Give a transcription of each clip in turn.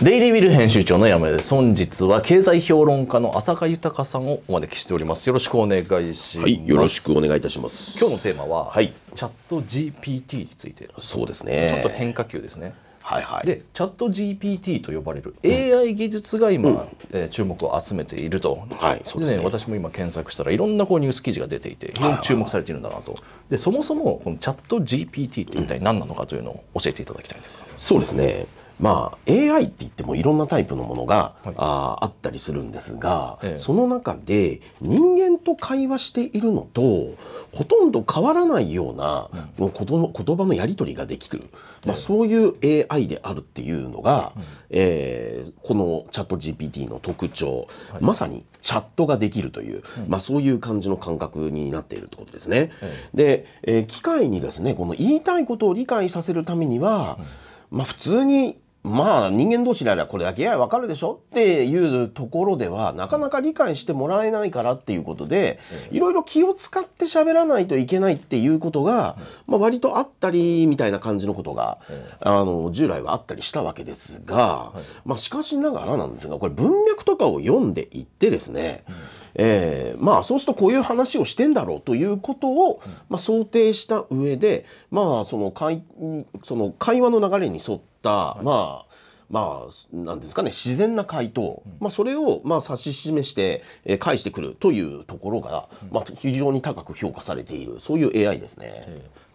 デイリービル編集長の山根です。本日は経済評論家の浅香豊さんをお招きしております。よろしくお願いします。はい、よろしくお願いいたします。今日のテーマは、はいチャット GPT について、そうですね。ちょっと変化球ですね。はいはい。で、チャット GPT と呼ばれる AI 技術が今、えー注目を集めていると。はいそうですね私も今検索したらいろんなこうニュース記事が出ていて、非常に注目されているんだなと。で、そもそもこのチャット GPT って一体何なのかというのを教えていただきたいんですが。そうですね。まあ AI って言ってもいろんなタイプのものが、はい。あーあったりするんですが、ええ。その中で人間と会話しているのとほとんど変わらないような、もうことの言葉のやり取りができる、まあ、そういう AI であるっていうのが、えーこのチャット GPT の特徴、まさにチャットができるという、まあ、そういう感じの感覚になっているということですね。えで、えー機械にですねこの言いたいことを理解させるためには、まあ普通にまあ人間同士であればこれだけ AI わかるでしょっていうところではなかなか理解してもらえないからっていうことでいろいろ気を使って喋らないといけないっていうことが、まあ、割とあったりみたいな感じのことが、あの従来はあったりしたわけですが、まあしかしながらなんですがこれ文脈とかを読んでいってですね、えーまあそうするとこういう話をしてんだろうということを、まあ、想定した上でまあその会その会話の流れに沿った、まあまあ、なんですかね自然な回答、まあ、それをまあ指し示して、えー返してくるというところが、まあ、非常に高く評価されている。そういう AI ですね。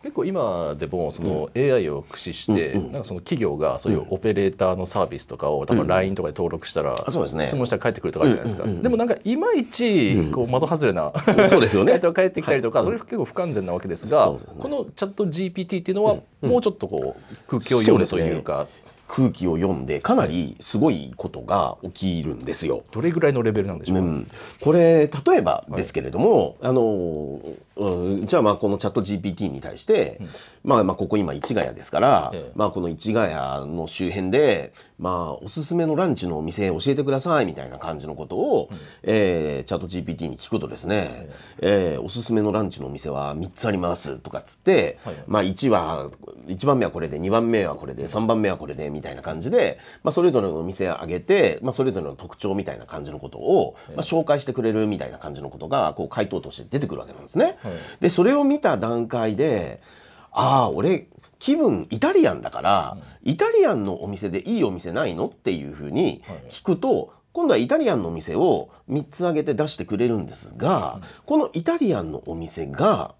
結構今でもその AI を駆使して、なんかその企業がそういうオペレーターのサービスとかを多分 LINE とかで登録したら、あそうですね。質問したら返ってくるとかあるじゃないですか、でもなんかいまいちこう的外れな、そうですよね。回答が返ってきたりとか、それ結構不完全なわけですがこのチャット GPT っていうのはもうちょっとこう空気を読むというか空気を読んでかなりすごいことが起きるんですよ。どれぐらいのレベルなんでしょう？か、うん、これ例えばですけれども、あのうんじゃあまあこのチャット GPT に対して、まあまあここ今市ヶ谷ですから、ええ。まあこの市ヶ谷の周辺でまあおすすめのランチのお店教えてくださいみたいな感じのことを、えーチャット GPT に聞くとですね、えーおすすめのランチのお店は3つありますとかっつって、はいまあ1は1番目はこれで2番目はこれで3番目はこれでみたいな感じで、まあ、それぞれのお店を挙げて、まあ、それぞれの特徴みたいな感じのことを、まあ、紹介してくれるみたいな感じのことがこう回答として出てくるわけなんですね。はい。でそれを見た段階でああ俺気分イタリアンだから、イタリアンのお店でいいお店ないのっていうふうに聞くと、今度はイタリアンのお店を3つ挙げて出してくれるんですが、このイタリアンのお店が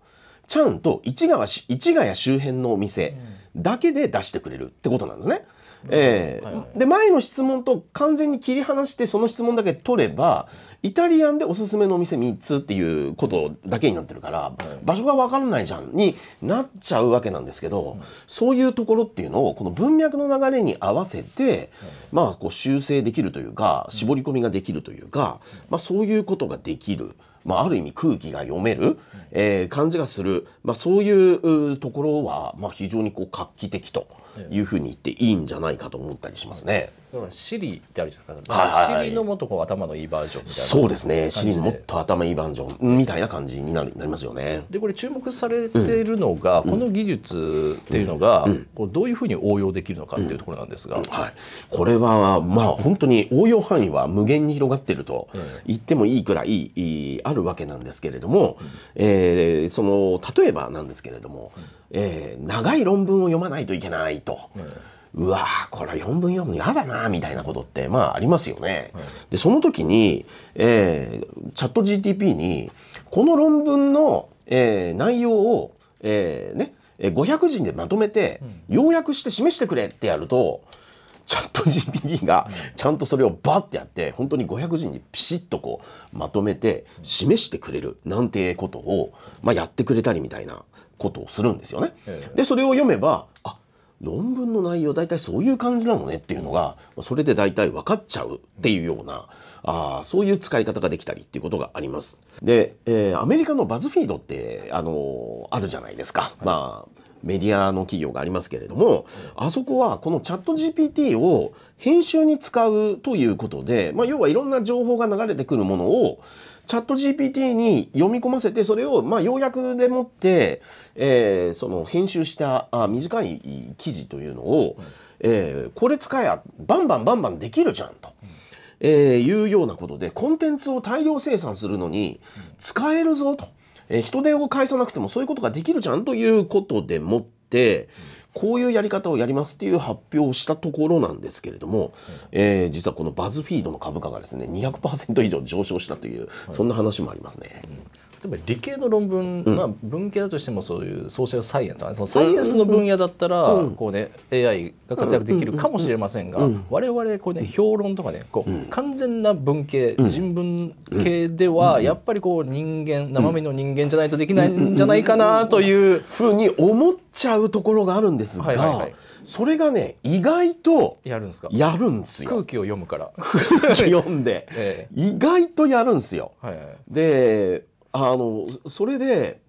ちゃんと市川し市ヶ谷周辺のお店だけで出してくれるってことなんですね。えーはい。はいで前の質問と完全に切り離してその質問だけ取ればイタリアンでおすすめのお店3つっていうことだけになってるから、場所が分からないじゃんになっちゃうわけなんですけど、そういうところっていうのをこの文脈の流れに合わせて、まあこう修正できるというか絞り込みができるというか、まあ、そういうことができる。まあ、ある意味空気が読める、えー感じがする、まあ、そういううところは、まあ、非常にこう画期的というふうに言っていいんじゃないかと思ったりしますね。シリってあるじゃないですか、はいはいはい。シリのもっとこう頭のいいバージョンみたいなそうですね。シリのもっでと頭いいバージョンみたいな感じになりなりますよね。でこれ注目されているのが、この技術っていうのが、こうどういうふうに応用できるのかっていうところなんですが、はい、これはまあ本当に応用範囲は無限に広がっていると言ってもいいくらいあるわけなんですけれども、えーその例えばなんですけれども、えー長い論文を読まないといけないと。うわーこれは4文読むの嫌だなみたいなことってまあありますよね。でその時に、えーチャット GTP にこの論文の、えー内容を、えーねえー500字でまとめて要約して示してくれってやると、チャット GPT がちゃんとそれをバッてやって本当に500字にピシッとこうまとめて示してくれるなんてことを、まあ、やってくれたりみたいなことをするんですよね。ええでそれを読めばあ論文の内容大体そういう感じなのねっていうのがそれで大体分かっちゃうっていうようなあーそういう使い方ができたりっていうことがあります。で、えーアメリカのバズフィードってあのーあるじゃないですか。まあメディアの企業がありますけれども、あそこはこのチャット GPT を編集に使うということで、まあ、要はいろんな情報が流れてくるものをチャット GPT に読み込ませてそれをまあ要約でもって、えー、その編集したあ短い記事というのを、えー、これ使えばバンバンバンバンできるじゃんと。えー、いうようなことでコンテンツを大量生産するのに使えるぞと、えー、人手を介さなくてもそういうことができるじゃんということでもって、こういうやり方をやりますっていう発表をしたところなんですけれども、えー、実はこのバズフィードの株価がですね200%以上上昇したという、そんな話もありますね。うん例えば理系の論文、うん、まあ、文系だとしてもそういうソーシャルサイエンス、ね、そのサイエンスの分野だったら、こうね、AI が活躍できるかもしれませんが、我々こう、ね、評論とかねこう、完全な文系、人文系では、やっぱりこう人間生身の人間じゃないとできないんじゃないかなというふうに思っちゃうところがあるんですが。はいはいはい。それがね意外とやるんですか？やるんですよ。空気を読むから。読んで、ええ、意外とやるんですよ、はいはい、であのそれで、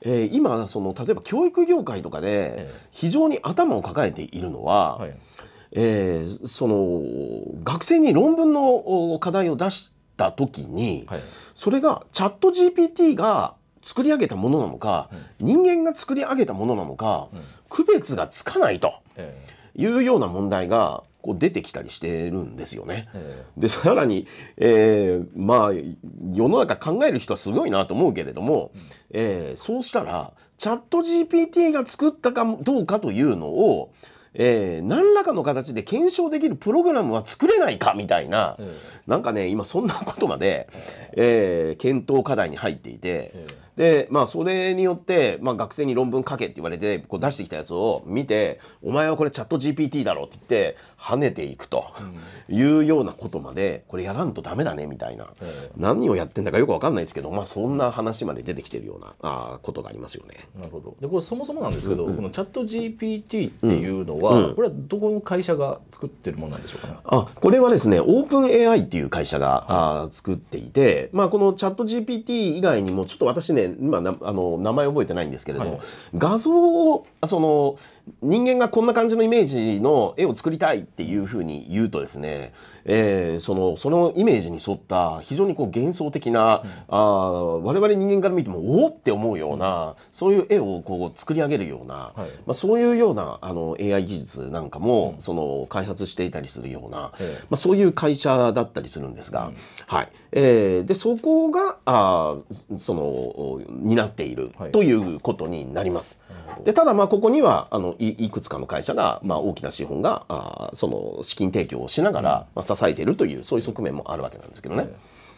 えー、今その例えば教育業界とかで非常に頭を抱えているのは、はい、えー、その学生に論文の課題を出した時に、はい、それがチャット GPT が作り上げたものなのか、うん、人間が作り上げたものなのか、うん、区別がつかないというような問題がこう出てきたりしてるんですよね。でさらに、えー、まあ世の中考える人はすごいなと思うけれども、うん、えー、そうしたらチャット GPT が作ったかどうかというのをえー、何らかの形で検証できるプログラムは作れないかみたいな、うん、なんかね今そんなことまで、えー、検討課題に入っていて、でまあそれによって、まあ、学生に論文書けって言われてこう出してきたやつを見て「お前はこれチャット GPT だろ」って言って跳ねていくというようなことまでこれやらんとダメだねみたいな、何をやってんだかよく分かんないですけど、まあ、そんな話まで出てきてるようなあことがありますよね。なるほど。でこれそもそもなんですけど、うん、このチャット GPT っていうのは、うん、これはどこの会社が作ってるものなんでしょうかね？あこれはですねオープン AI っていう会社が、はい、あ作っていて、まあ、このチャット GPT 以外にもちょっと私ね今あの名前覚えてないんですけれども、はい、画像をその人間がこんな感じのイメージの絵を作りたいっていうふうに言うとですね、えー、そのそのイメージに沿った非常にこう幻想的な、うん、あ我々人間から見てもおおって思うような、うん、そういう絵をこう作り上げるような、はい、まあ、そういうようなあの AI 技術なんかも、うん、その開発していたりするような、まあ、そういう会社だったりするんですが、はい。えー、でそこがあその担っているということになります。はい、でただまあここにはあのいくつかの会社が、まあ、大きな資本があその資金提供をしながら、まあ、支えているというそういう側面もあるわけなんですけどね。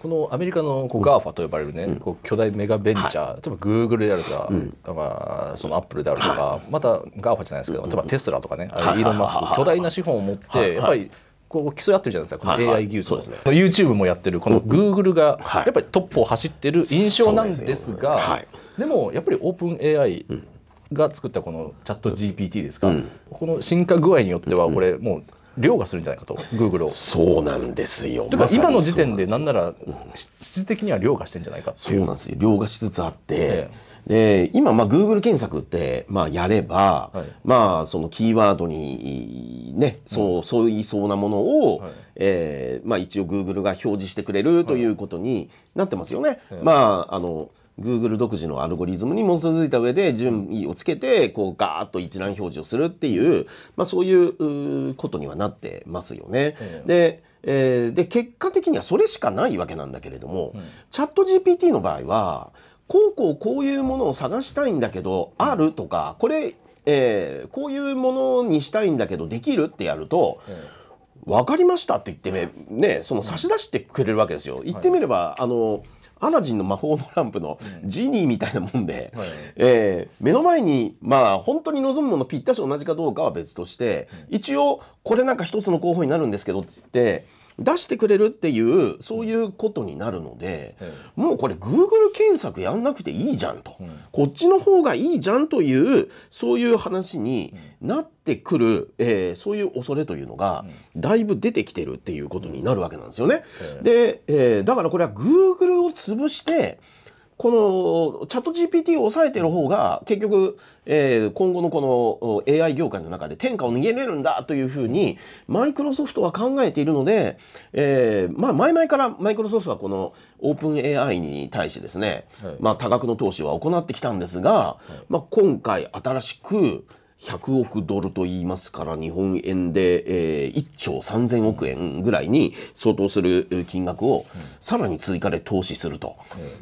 このアメリカのこう GAFA と呼ばれるね、うん、こう巨大メガベンチャー、はい、例えば Google であるとか、うん、まあ、その Apple であるとか、はい、また GAFA じゃないですけど、例えばテスラとかね、イーロン・マスク、巨大な資本を持って、やっぱりこう競い合ってるじゃないですかこの AI 技術、はいはいね、YouTube もやってるこの Google がやっぱりトップを走ってる印象なんですが、でもやっぱりオープン AI が作ったこのチャット GPT ですか、うん、この進化具合によってはこれもう凌駕するんじゃないかと、グーグルを。そうなんですよ。とか今の時点でなんなら質的には凌駕してんじゃないかそうなんですよ。凌駕しつつあって、ええ、で今まあグーグル検索ってまあやれば、はい、まあそのキーワードにねそう、そういそうなものを、はい、えー、まあ一応グーグルが表示してくれるということになってますよね。はい、まああの Google 独自のアルゴリズムに基づいた上で順位をつけてこうガーッと一覧表示をするっていう、まあ、そういうことにはなってますよね。でえー、で結果的にはそれしかないわけなんだけれども、うん、チャット GPT の場合はこうこうこういうものを探したいんだけど、あるとかこれ、えー、こういうものにしたいんだけどできるってやると。分かりましたって言ってねその差し出してくれるわけですよ。言ってみれば、あのアラジンの魔法のランプのジニーみたいなもんで、うんはい、えー、目の前にまあ本当に望むものぴったし同じかどうかは別として、うん、一応これなんか一つの候補になるんですけどっつって出してくれるっていうそういうことになるので、うん、もうこれ Google 検索やんなくていいじゃんと、うん、こっちの方がいいじゃんというそういう話になってくる、えー、そういう恐れというのがだいぶ出てきてるっていうことになるわけなんですよね。で、えー、だからこれは Google を潰してこのチャット GPT を抑えてる方が結局、えー、今後のこの AI 業界の中で天下を逃げれるんだというふうにマイクロソフトは考えているので、えー、まあ前々からマイクロソフトはこのオープン AI に対してですね、はい、まあ多額の投資は行ってきたんですが、はい、まあ今回新しく100億ドルと言いますから日本円で、えー、1兆3000億円ぐらいに相当する金額をさらに追加で投資すると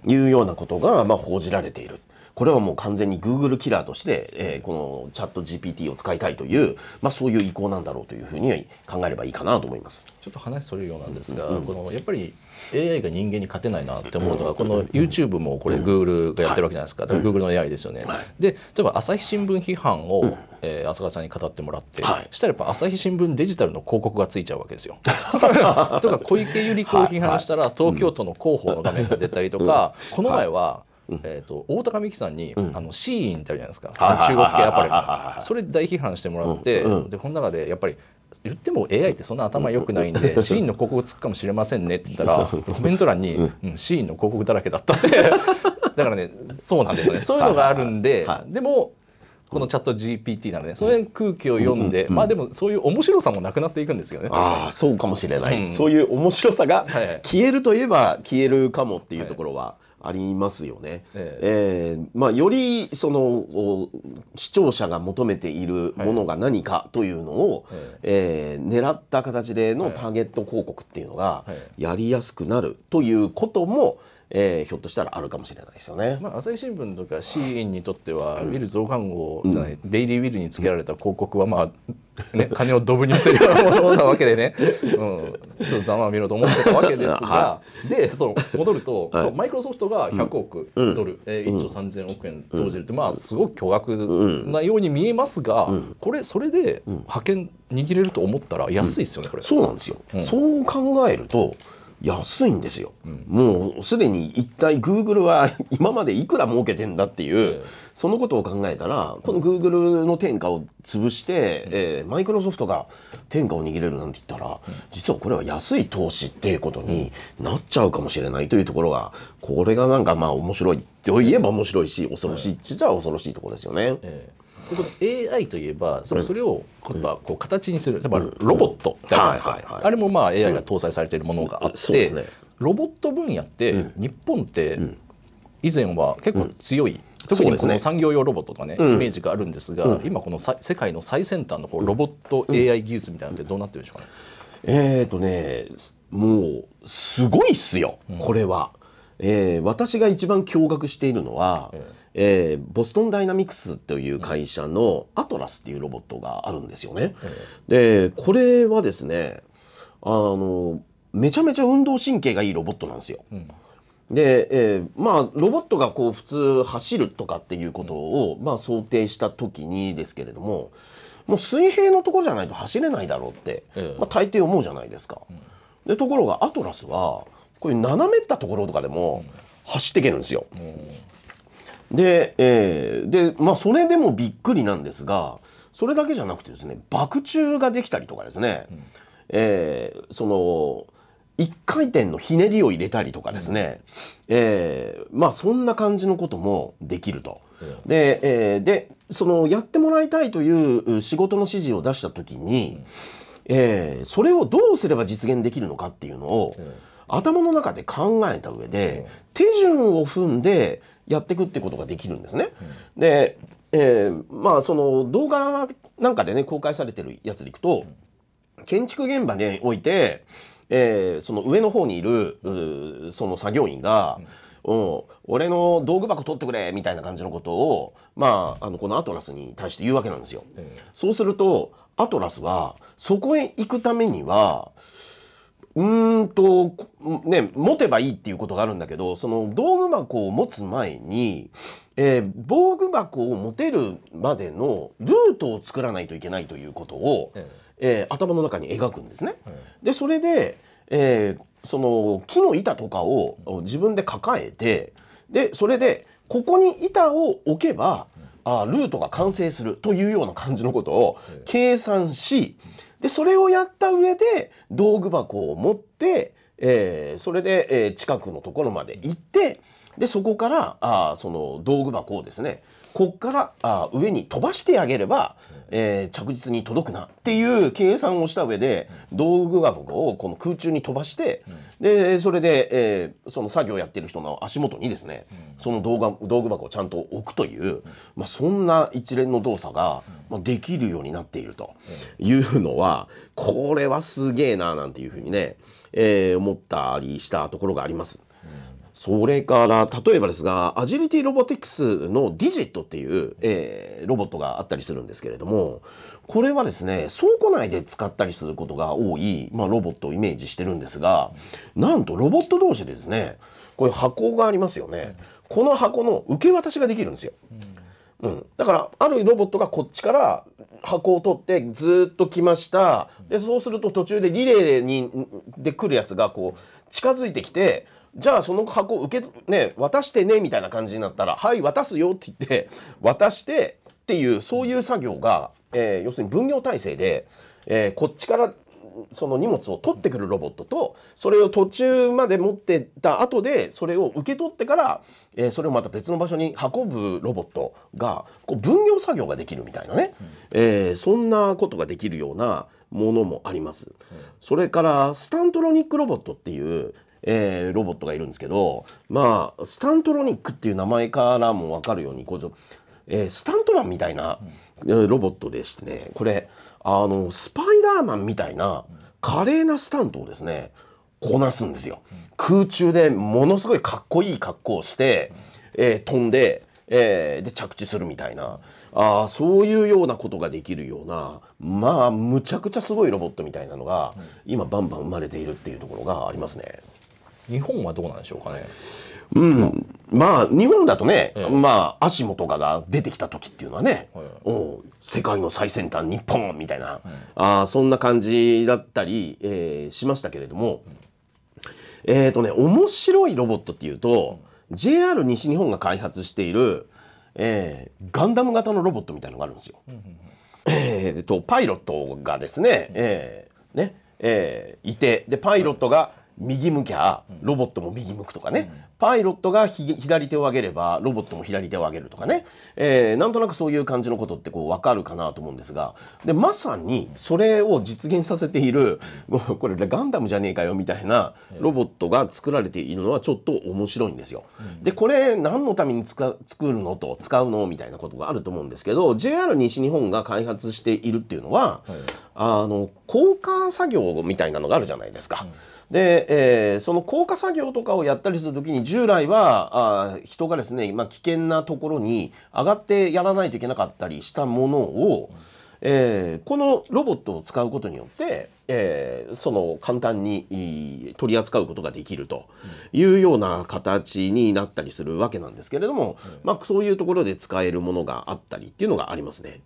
いうようなことが、まあ、報じられている。これはもう完全に Google キラーとして、えー、このチャット GPT を使いたいという、まあ、そういう意向なんだろうというふうに考えればいいかなと思います。ちょっと話それるようなんですが、うん、このやっぱり AI が人間に勝てないなって思うのはこの YouTube もこれ Google がやってるわけじゃないですか、だから Google の AI ですよね。で例えば朝日新聞批判を、えー、浅川さんに語ってもらって、はい、したらやっぱ朝日新聞デジタルの広告がついちゃうわけですよ。とか小池百合子を批判したら東京都の広報の画面が出たりとか、この前は、えーと、大高美樹さんに、うん、あのシーインってあるじゃないですか、中国系アパレルそれ大批判してもらって、うん、でこの中でやっぱり言っても AI ってそんな頭良くないんで、シーンの広告つくかもしれませんねって言ったらコメント欄に、うん、シーンの広告だらけだったって。だからねそうなんですよね。そういうのがあるんで、でもこのチャット GPT なので、そういう空気を読んで、まあでもそういう面白さもなくなっていくんですよね。ああ、そうかもしれない、そういう面白さが消えるといえば消えるかもっていうところは。ありますよね。ええ。ー、まあ、よりその視聴者が求めているものが何かというのを、はい、えー、狙った形でのターゲット広告っていうのがやりやすくなるということも、えー、ひょっとしたらあるかもしれないですよね。まあ、朝日新聞とかシーンにとっては、見る増刊号じゃない、デイリーウィルにつけられた広告はまあ、ね、金をドブに捨てるようなものなわけでね、うん、ちょっとざまあ見ろと思ってたわけですが、はでそう戻ると、はい、そうマイクロソフトが100億ドル、うん、えー、1兆3000億円投じるって、まあすごく巨額なように見えますが、これそれで派遣握れると思ったら安いですよね、これ。そうなんですよ、そう考えると安いんですよ、うん、もうすでに一体グーグルは今までいくら儲けてんだっていう、えー、そのことを考えたらこのグーグルの天下を潰して、うん、えー、マイクロソフトが天下を握れるなんて言ったら、うん、実はこれは安い投資っていうことになっちゃうかもしれないというところがこれがなんかまあ面白いといえば面白いし恐ろしい。っちゃ恐ろしいところですよね。えーここ AI といえばそれを今度はこう形にする例えばロボットってあるじゃないですか。あれもまあ AI が搭載されているものがあってロボット分野って日本って以前は結構強い。特にこの産業用ロボットとかね、イメージがあるんですが、今この世界の最先端のこうロボット AI 技術みたいなのってどうなってるんでしょうかね？えっ、とねもうすごいっすよ、これは。えー、私が一番驚愕しているのは、えーえー、ボストンダイナミクスという会社のアトラスっていうロボットがあるんですよね。でこれはですねあのめちゃめちゃ運動神経がいいロボットなんですよ。うん、で、えー、まあロボットがこう普通走るとかっていうことを、まあ、想定した時にですけれどももう水平のところじゃないと走れないだろうって、まあ、大抵思うじゃないですか。でところがアトラスはこういう斜めったところとかでも走っていけるんですよ。うんで,、えー、でまあそれでもびっくりなんですがそれだけじゃなくてですね爆中ができたりとかですね、うん、えー、その1回転のひねりを入れたりとかですね、うん、えー、まあそんな感じのこともできると。うん、で,、えー、でそのやってもらいたいという仕事の指示を出した時に、うん、えー、それをどうすれば実現できるのかっていうのを、頭の中で考えた上で、手順を踏んでやっていくってことができるんですね。うん、で、えー、まあその動画なんかでね公開されてるやつでいくと建築現場において、えー、その上の方にいるその作業員が、うん、俺の道具箱取ってくれみたいな感じのことを、まあ、あのこのアトラスに対して言うわけなんですよ。そうするとアトラスはそこへ行くためにはうんとね持てばいいっていうことがあるんだけどその道具箱を持つ前に、えー、道具箱を持てるまでのルートを作らないといけないということを、ええ。ー、頭の中に描くんですね。でそれで、えー、その木の板とかを自分で抱えてでそれでここに板を置けばあルートが完成するというような感じのことを計算し、でそれをやった上で道具箱を持って、えー、それで、えー、近くのところまで行ってでそこからあその道具箱をですねこっからあ上に飛ばしてあげれば、えー、着実に届くなっていう計算をした上で道具箱をこの空中に飛ばしてでそれで、えー、その作業をやってる人の足元にですねその道具道具箱をちゃんと置くという、まあ、そんな一連の動作が、まあ、できるようになっているというのはこれはすげえななんていうふうにね、えー、思ったりしたところがあります。それから例えばですがアジリティロボティクスのディジットっていう、えー、ロボットがあったりするんですけれどもこれはですね倉庫内で使ったりすることが多い、まあ、ロボットをイメージしてるんですがなんとロボット同士でですねこういう箱がありますよね。この箱の受け渡しができるんですよ。うん、だからあるロボットがこっちから箱を取ってずっと来ました。でそうすると途中でリレーにで来るやつがこう近づいてきてじゃあその箱受けね渡してねみたいな感じになったら「はい渡すよ」って言って渡してっていうそういう作業が、えー、要するに分業体制で、えー、こっちからその荷物を取ってくるロボットとそれを途中まで持ってった後でそれを受け取ってから、えー、それをまた別の場所に運ぶロボットがこう分業作業ができるみたいなね、うん、えー、そんなことができるようなものもあります。うん、それからスタントロニックロボットっていうえー、ロボットがいるんですけどまあスタントロニックっていう名前からも分かるようにこう、えー、スタントマンみたいなロボットでしてねこれあのスパイダーマンみたいな華麗なスタントをですねこなすんですよ。空中でものすごいかっこいい格好をして、えー、飛んで、えー、で着地するみたいなあそういうようなことができるようなまあむちゃくちゃすごいロボットみたいなのが今バンバン生まれているっていうところがありますね。日本はどうなんでしょうかね。うん、まあ日本だとね、ええ、まあ足元が出てきた時っていうのはね、はい、お世界の最先端日本みたいな、はい、あそんな感じだったり、えー、しましたけれども、うん、えっ、ー、とね面白いロボットっていうと、うん、JR 西日本が開発している、えー、ガンダム型のロボットみたいのがあるんですよ。うんうんうん、えー、とパイロットがですね、えー、ねえー、いてでパイロットが、右向きゃロボットも右向くとかね、パイロットが左手を上げればロボットも左手を上げるとかね、えー、なんとなくそういう感じのことってこう分かるかなと思うんですが。でまさにそれを実現させているもうこれガンダムじゃねえかよみたいなロボットが作られているのはちょっと面白いんですよ。でこれ何のために作るのと使うのみたいなことがあると思うんですけど JR 西日本が開発しているっていうのは、はい、あの降下作業みたいなのがあるじゃないですか。うん。で、えー、その降下作業とかをやったりする時に従来はあ人がですね、まあ、危険なところに上がってやらないといけなかったりしたものを、えー、このロボットを使うことによって、えー、その簡単に取り扱うことができるというような形になったりするわけなんですけれども、まあ、そういうところで使えるものがあったりっていうのがありますね。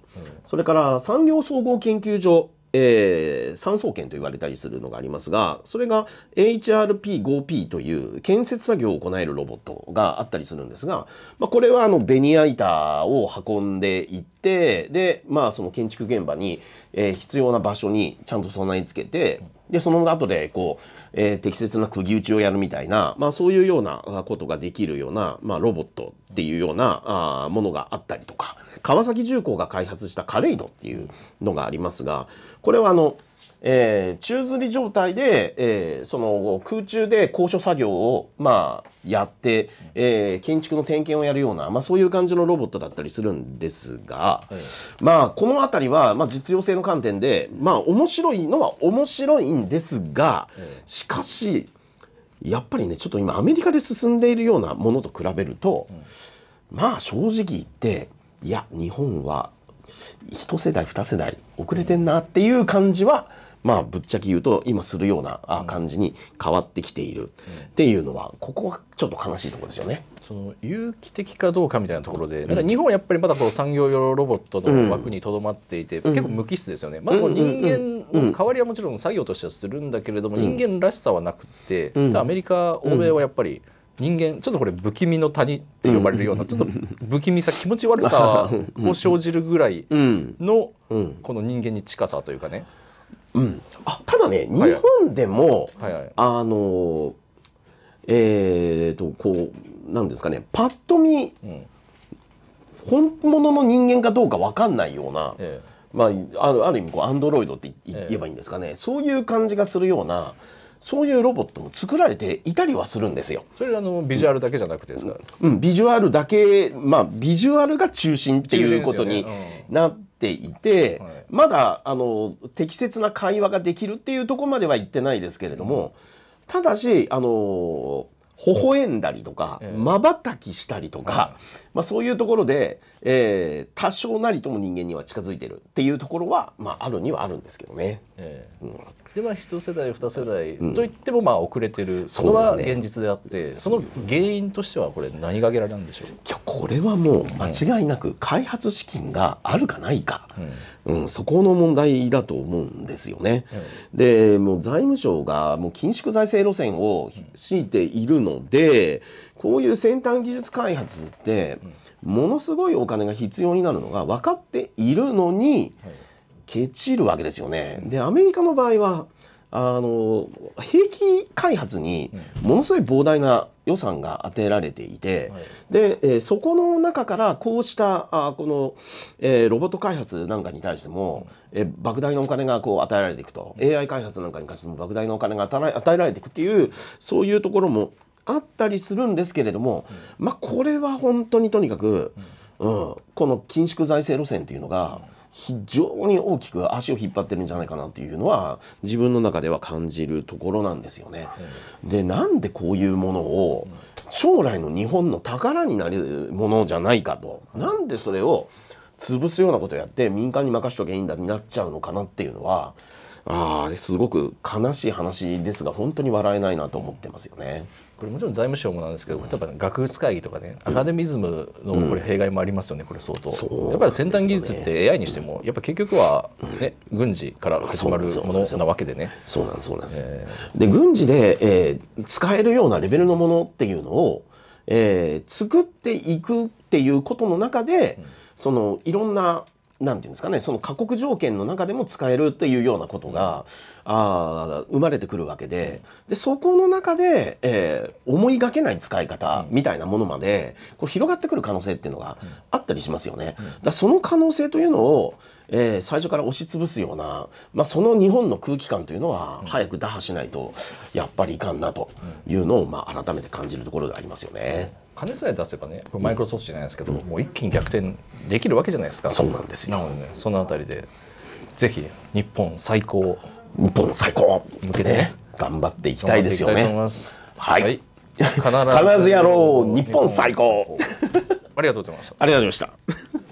それから産業総合研究所えー、産総研と言われたりするのがありますがそれが HRP5P という建設作業を行えるロボットがあったりするんですが、まあ、これはあのベニヤ板を運んでいってで、まあ、その建築現場に、えー、必要な場所にちゃんと備え付けてでその後でこう、えー、適切な釘打ちをやるみたいな、まあ、そういうようなことができるような、まあ、ロボットっていうようなあものがあったりとか。川崎重工が開発したカレイドっていうのがありますがこれはあのえー、宙吊り状態で、えー、その空中で高所作業を、まあ、やって、えー、建築の点検をやるような、まあ、そういう感じのロボットだったりするんですが、はい、まあ、この辺りは、まあ、実用性の観点で、まあ、面白いのは面白いんですが、しかしやっぱりねちょっと今アメリカで進んでいるようなものと比べると、まあ正直言っていや日本は一世代二世代遅れてんなっていう感じはまあぶっちゃけ言うと今するような感じに変わってきている。っていうのはここはちょっと悲しいところですよね。その有機的かどうかみたいなところで、なんか日本はやっぱりまだこう産業用ロボットの枠にとどまっていて、結構無機質ですよね。まだこう人間の代わりはもちろん作業としてはするんだけれども、人間らしさはなくて、アメリカ欧米はやっぱり、人間ちょっとこれ不気味の谷って呼ばれるようなちょっと不気味さ気持ち悪さを生じるぐらいのこの人間に近さというかね。うん、あただね日本でも、はいはい、あのえー、とこうなんですかねパッと見ん。本物の人間かどうか分かんないような、えまあ、あるある意味こうアンドロイドって言えばいいんですかね、そういう感じがするようなそういうロボットも作られていたりはするんですよ。それあのビジュアルだけじゃなくてですか、うん、ビジュアルだけ、まあ、ビジュアルが中心っていうことになっていて、はい。まだあの適切な会話ができるっていうところまでは言ってないですけれども、ただしあの微笑んだりとかええ。まばたきしたりとか、はまあ、そういうところで、えー多少なりとも人間には近づいてるっていうところは、まあ、あるにはあるんですけどね。ええでまあ一世代二世代といってもまあ遅れてる。そそうれは現実であってその原因としてはこれ何が挙げられなんでしょう、いやこれはもう間違いなく開発資金があるかないか、うん。うん、そこの問題だと思うんですよね。でもう財務省がもう緊縮財政路線を敷いているのでこういう先端技術開発ってものすごいお金が必要になるのが分かっているのにケチるわけですよね。でアメリカの場合はあの兵器開発にものすごい膨大な予算が当てられていて、はい。で、えーそこの中からこうしたあこの、えーロボット開発なんかに対しても、えー莫大なお金がこう与えられていくと、AI 開発なんかに関しても莫大なお金が与えられていくっていうそういうところもあったりするんですけれども、まあこれは本当にとにかく、うん、この緊縮財政路線っていうのが非常に大きく足を引っ張ってるんじゃないかなっていうのは自分の中では感じるところなんですよね。でなんでこういうものを将来の日本の宝になるものじゃないかとなんでそれを潰すようなことをやって民間に任しときゃいいんだになっちゃうのかなっていうのはあーすごく悲しい話ですが本当に笑えないなと思ってますよね。これもちろん財務省もなんですけど例えば学術会議とかねアカデミズムのこれ弊害もありますよねこれ相当、やっぱり先端技術って AI にしてもやっぱ結局はね軍事から始まるものなわけでね。そうなんですそうなんです。えで軍事で、えー使えるようなレベルのものっていうのを、えー作っていくっていうことの中で、そのいろんななんていうんですかねその過酷条件の中でも使えるっていうようなことが、あー生まれてくるわけででそこの中で、えー思いがけない使い方みたいなものまでこう広がってくる可能性っていうのがあったりしますよね。だからその可能性というのを、えー最初から押しつぶすような、まあ、その日本の空気感というのは早く打破しないとやっぱりいかんなというのを、まあ、改めて感じるところでありますよね。金さえ出せばねマイクロソフトじゃないですけど、もう一気に逆転できるわけじゃないですか。そうなんですよ。なのでねそのあたりでぜひ日本最高。日本最高。向けてね。頑張っていきたいですよね。ます。はい。必 必ずやろう。日本最高。ありがとうございました。ありがとうございました。